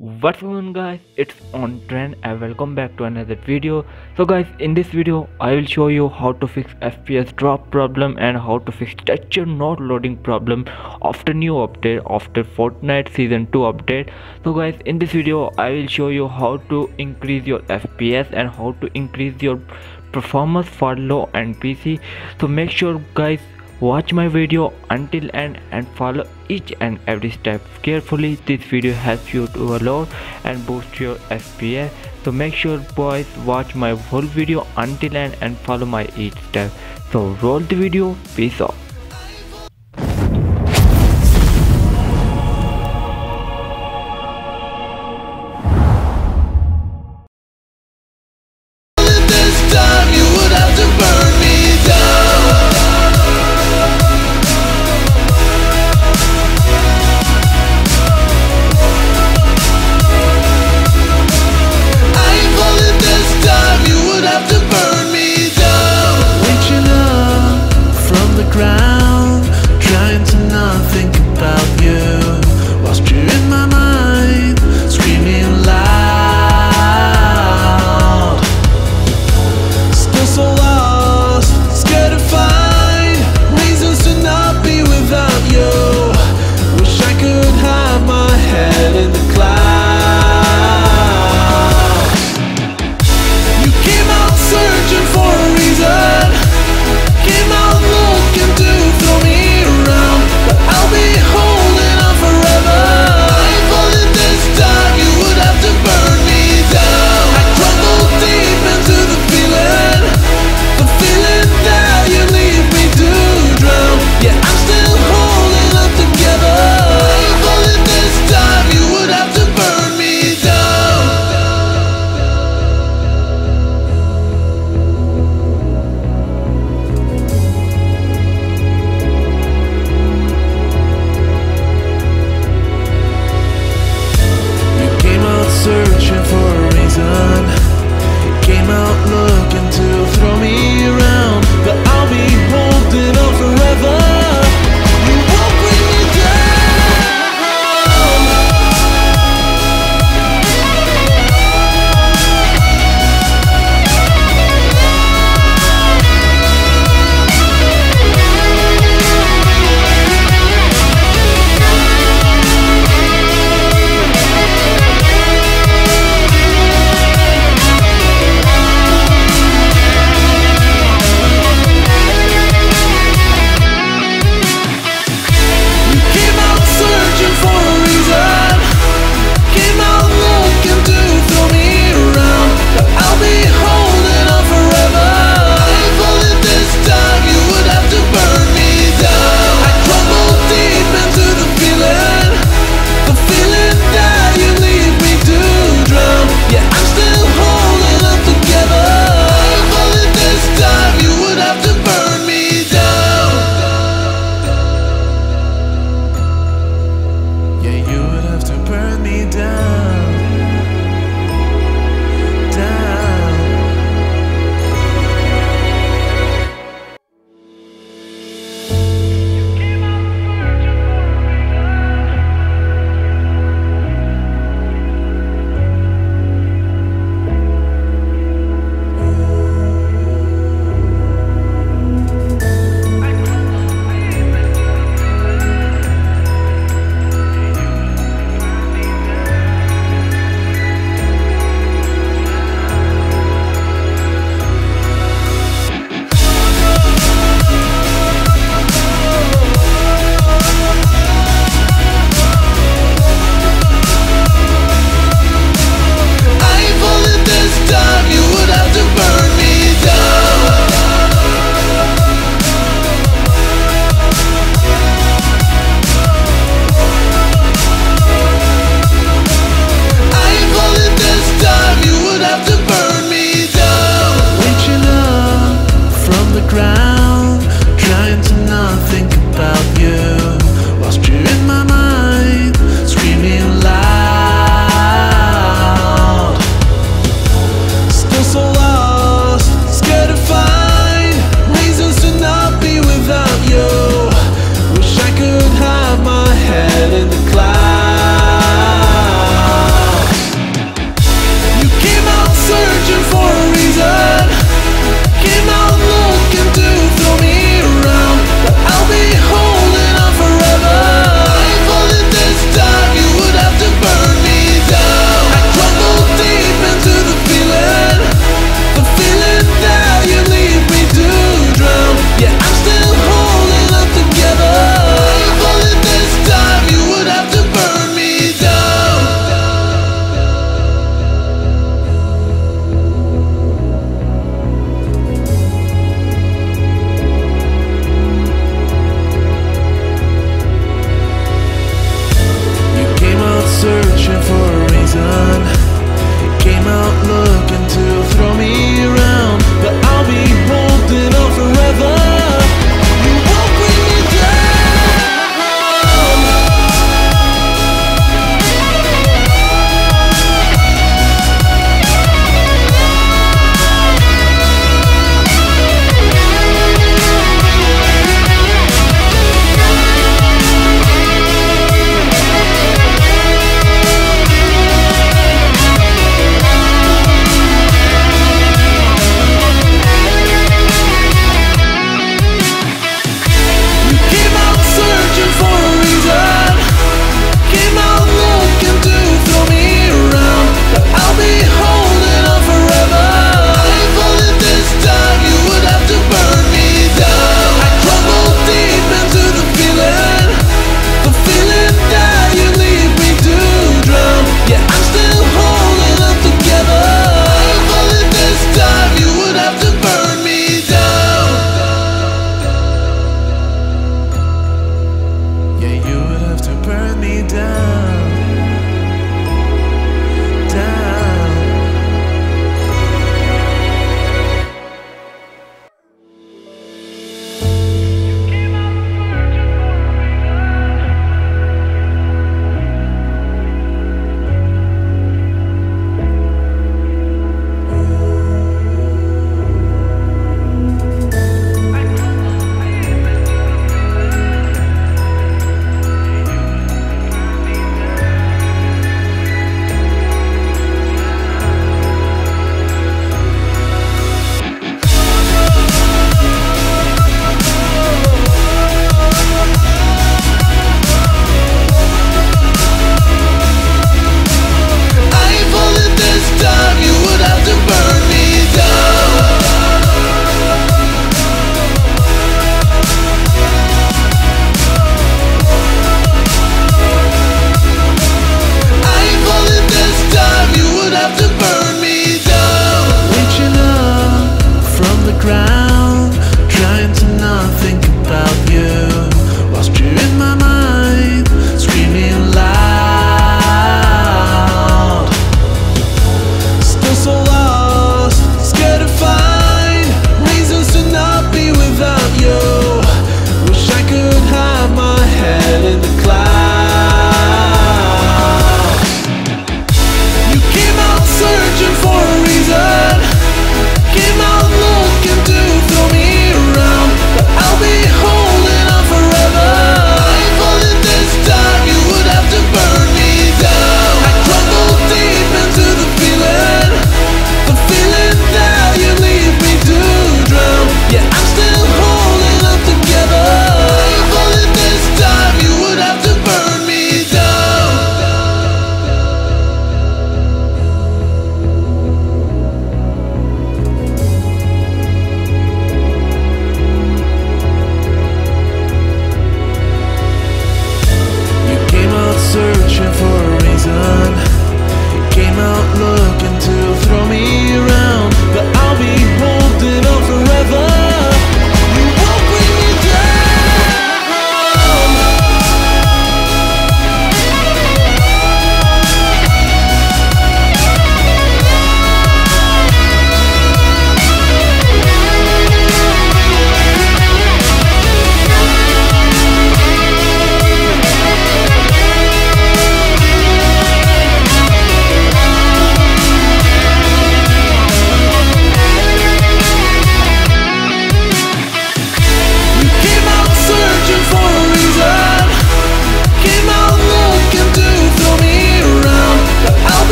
what's going on guys? It's on trend and welcome back to another video. So guys in this video i will show you how to fix fps drop problem and how to fix texture not loading problem after new update after fortnite season 2 update. So guys in this video i will show you how to increase your fps and how to increase your performance for low and pc so make sure guys Watch my video until end and follow each and every step carefully. This video helps you to load and boost your FPS. So make sure boys watch my whole video until end and follow my each step. So roll the video. Peace out.